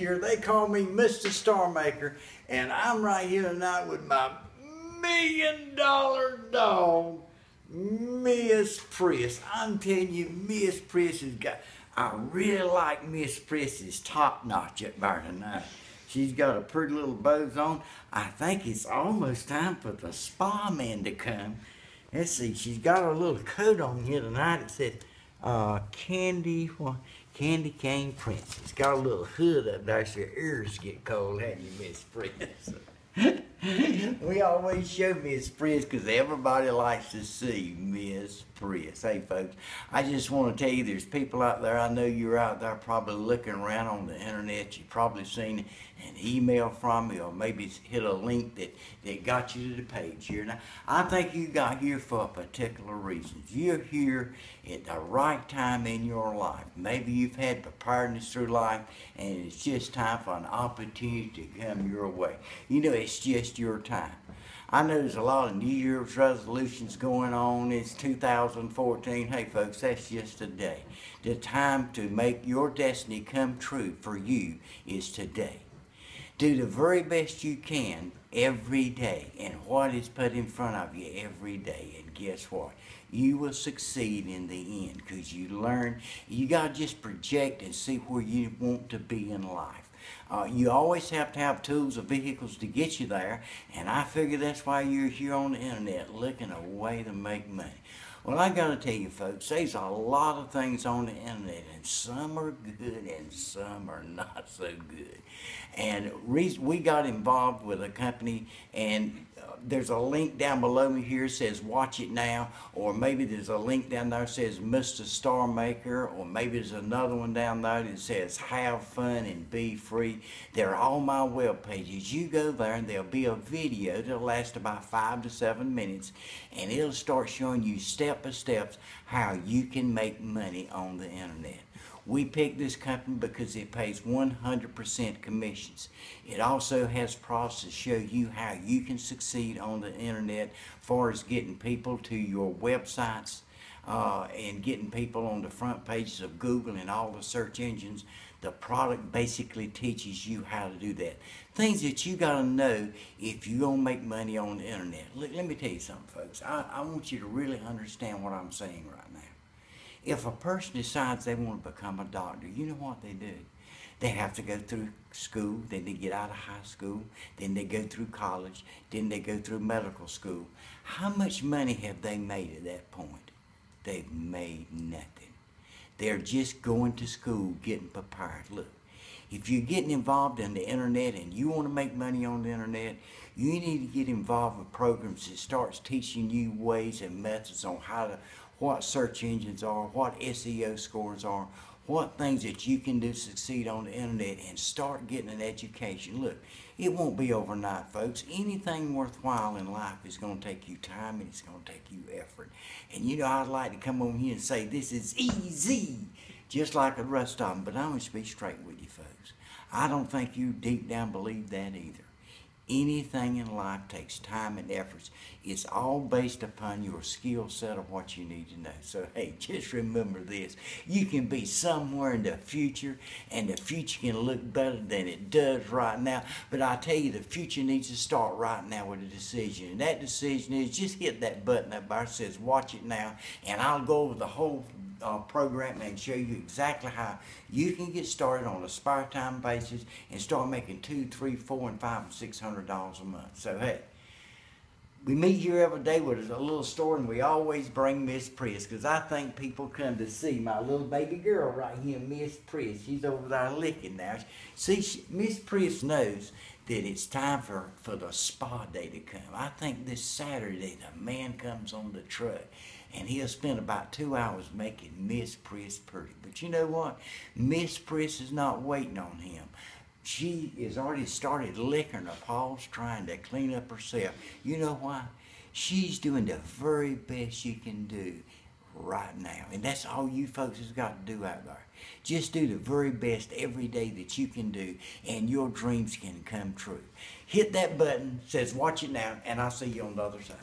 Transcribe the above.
year. They call me Mr. Star Maker, and I'm right here tonight with my million dollar dog, Miss Priss. I'm telling you, Miss Priss has got, I really like Miss Priss's top notch up there tonight. She's got a pretty little bows on. I think it's almost time for the spa man to come. Let's see, she's got her little coat on here tonight. It says, uh, Candy? Candy Cane Princess. Got a little hood up there so your ears get cold, haven't you, Miss Priss? we always show Miss Priss because everybody likes to see Miss Priss. Hey, folks, I just want to tell you there's people out there. I know you're out there probably looking around on the internet. You've probably seen an email from me or maybe hit a link that, that got you to the page here. Now, I think you got here for a particular reason. You're here at the right time in your life. Maybe you've had preparedness through life and it's just time for an opportunity to come your way. You know, it's just your time. I know there's a lot of New Year's resolutions going on. It's 2014. Hey, folks, that's just a day. The time to make your destiny come true for you is today. Do the very best you can every day and what is put in front of you every day. And guess what? You will succeed in the end because you learn. You got to just project and see where you want to be in life. Uh, you always have to have tools or vehicles to get you there, and I figure that's why you're here on the internet looking a way to make money. Well, I got to tell you, folks, there's a lot of things on the internet, and some are good and some are not so good. And we got involved with a company, and uh, there's a link down below me here says watch it now or maybe there's a link down there says Mr. Star Maker or maybe there's another one down there that says have fun and be free they're all my web pages you go there and there'll be a video that'll last about five to seven minutes and it'll start showing you step by steps how you can make money on the internet we picked this company because it pays 100% commissions. It also has process to show you how you can succeed on the internet as far as getting people to your websites uh, and getting people on the front pages of Google and all the search engines. The product basically teaches you how to do that. Things that you got to know if you're going to make money on the internet. Let, let me tell you something, folks. I, I want you to really understand what I'm saying right now. If a person decides they want to become a doctor, you know what they do? They have to go through school, then they get out of high school, then they go through college, then they go through medical school. How much money have they made at that point? They've made nothing. They're just going to school, getting prepared. Look, if you're getting involved in the internet and you want to make money on the internet, you need to get involved with programs that starts teaching you ways and methods on how to what search engines are, what SEO scores are, what things that you can do to succeed on the internet and start getting an education. Look, it won't be overnight, folks. Anything worthwhile in life is going to take you time and it's going to take you effort. And you know, I'd like to come on here and say this is easy, just like the rest them, but I'm going to be straight with you, folks. I don't think you deep down believe that either. Anything in life takes time and efforts. It's all based upon your skill set of what you need to know. So, hey, just remember this. You can be somewhere in the future, and the future can look better than it does right now. But I tell you, the future needs to start right now with a decision. And that decision is just hit that button up there that says watch it now, and I'll go over the whole uh, program and show you exactly how you can get started on a spare time basis and start making two, three, four, and five, and six hundred dollars a month. So hey, we meet here every day with a little store, and we always bring Miss Priss because I think people come to see my little baby girl right here, Miss Priss. She's over there licking now. See, Miss Priss knows that it's time for, for the spa day to come. I think this Saturday the man comes on the truck and he'll spend about two hours making Miss Priss pretty. But you know what? Miss Priss is not waiting on him. She has already started licking her paws trying to clean up herself. You know why? She's doing the very best she can do right now. And that's all you folks has got to do out there. Just do the very best every day that you can do, and your dreams can come true. Hit that button, says watch it now, and I'll see you on the other side.